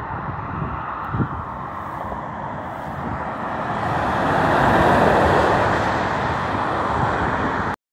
you